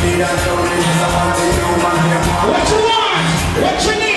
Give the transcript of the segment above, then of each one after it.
What you want? What you need?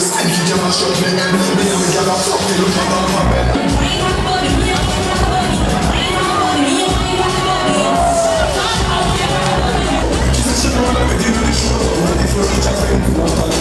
Kız erkek yalan şöyle Beyanı yalan sok Benim adamla ben Kimse şıkkı vermediğini düşünüyorum Hadi fırlayacak benim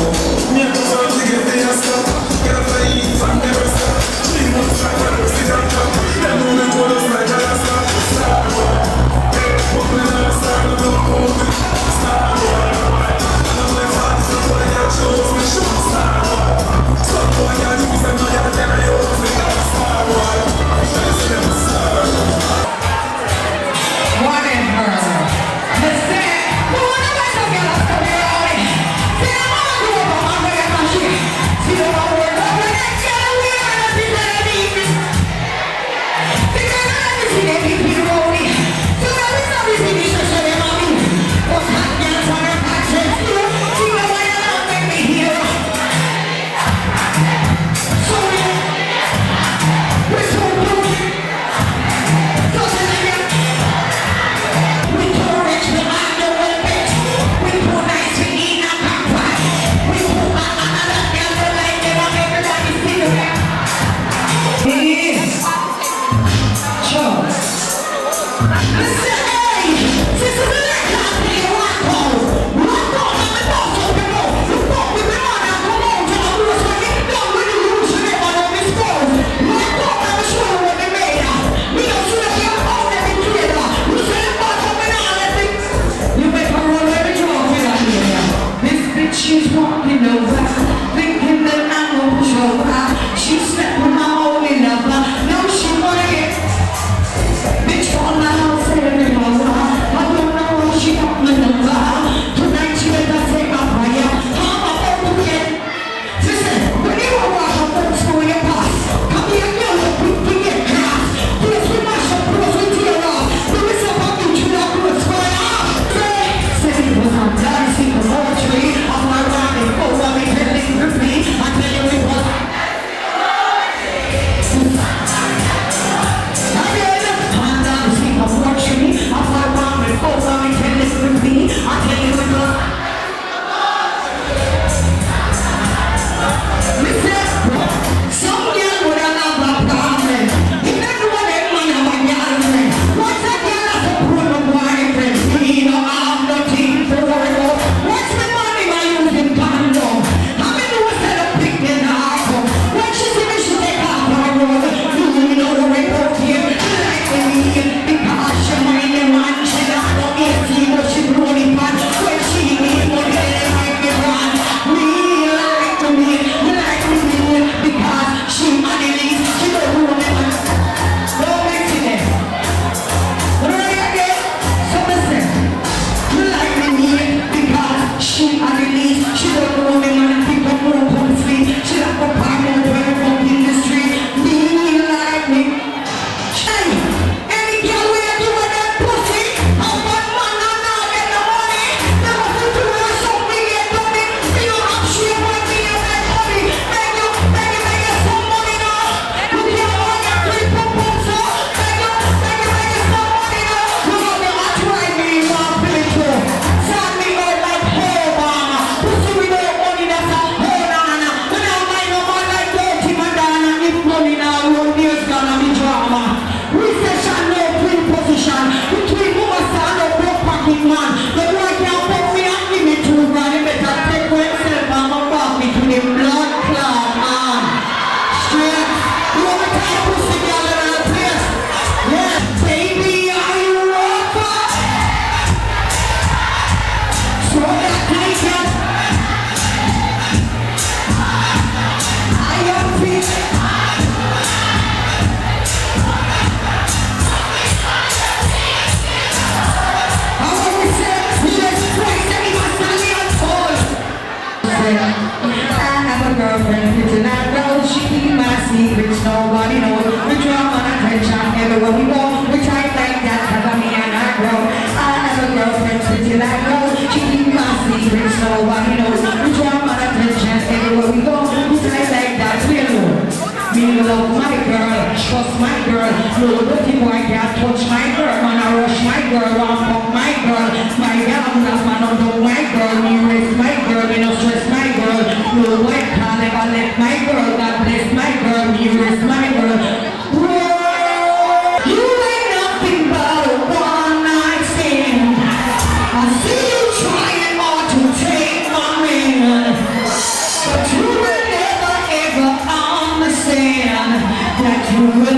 girlfriend. I have a girlfriend, if it's not know she keep my secrets. Nobody knows. We drop on a trench, I'm everywhere we go. We tight like that, cause I mean I grow. I have a girlfriend, if it's not know she keep my secrets. Nobody knows. We drop on a trench, I'm everywhere we go. We tight like that, we alone. We love my girl, trust my girl. no dirty boy can't touch my girl. Man, I rush my girl, I'm my girl. My girl, I'm not my girl, my girl.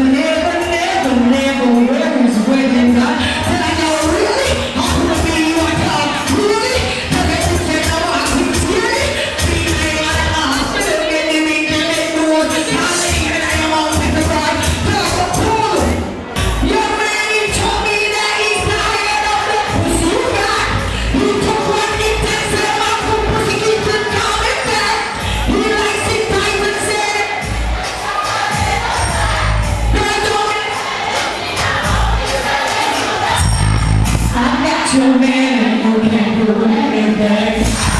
never, never, never wears wedding. too many who can't do anything.